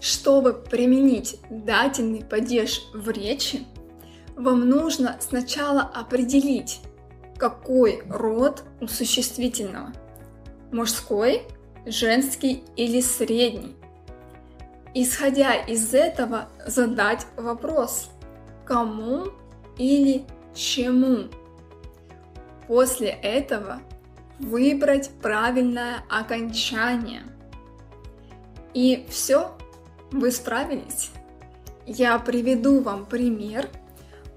Чтобы применить дательный падеж в речи, вам нужно сначала определить, какой род у существительного. Мужской, женский или средний. Исходя из этого задать вопрос «кому» или «чему». После этого выбрать правильное окончание. И все, вы справились. Я приведу вам пример,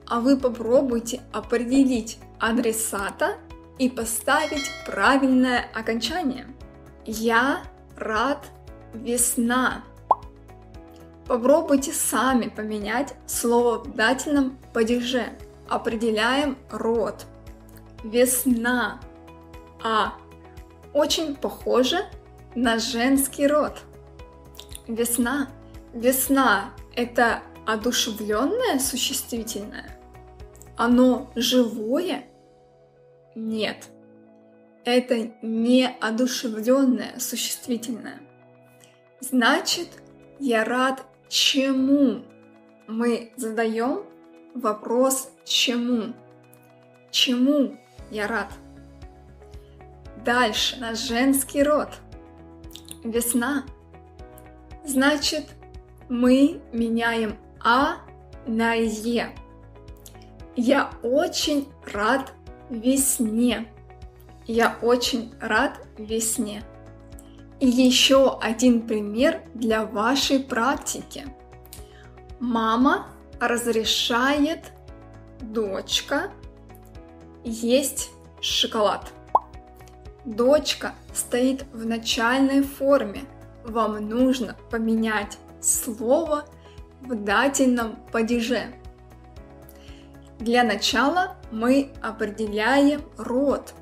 а вы попробуйте определить адресата и поставить правильное окончание. Я рад весна. Попробуйте сами поменять слово в дательном падеже. Определяем род. Весна. А. Очень похоже на женский род. Весна. Весна – это одушевленное существительное? Оно живое? Нет. Это не одушевленное существительное. Значит, я рад чему? Мы задаем вопрос чему? Чему я рад? Дальше на женский род. Весна. Значит, мы меняем А на Е. Я очень рад весне. Я очень рад весне. И еще один пример для вашей практики. Мама разрешает дочка есть шоколад. Дочка стоит в начальной форме. Вам нужно поменять слово в дательном падеже. Для начала мы определяем род.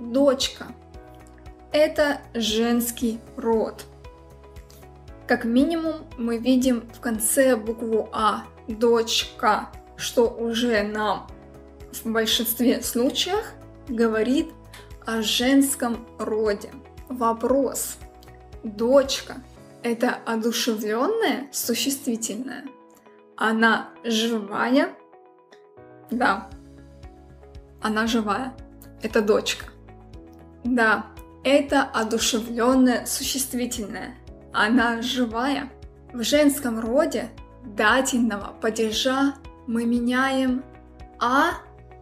Дочка – это женский род. Как минимум мы видим в конце букву А дочка, что уже нам в большинстве случаев говорит о женском роде. Вопрос. Дочка – это одушевленное существительное? Она живая? Да, она живая. Это дочка. Да, это одушевленное существительное. Она живая. В женском роде дательного падежа мы меняем А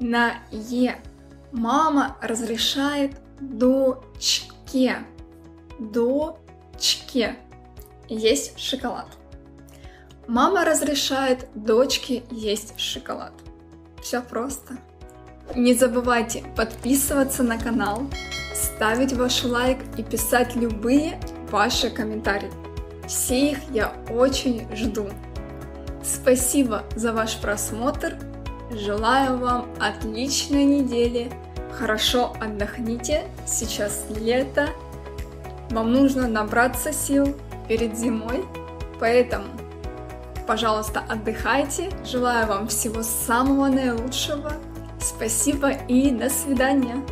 на Е. Мама разрешает дочке. Дочке. Есть шоколад. Мама разрешает дочке есть шоколад. Все просто. Не забывайте подписываться на канал, ставить ваш лайк и писать любые ваши комментарии. Все их я очень жду. Спасибо за ваш просмотр Желаю вам отличной недели. Хорошо отдохните. Сейчас лето. Вам нужно набраться сил перед зимой. Поэтому, пожалуйста, отдыхайте. Желаю вам всего самого наилучшего. Спасибо и до свидания.